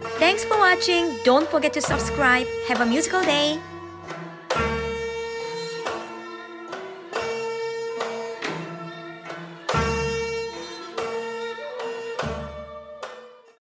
Thanks for watching. Don't forget to subscribe. Have a musical day.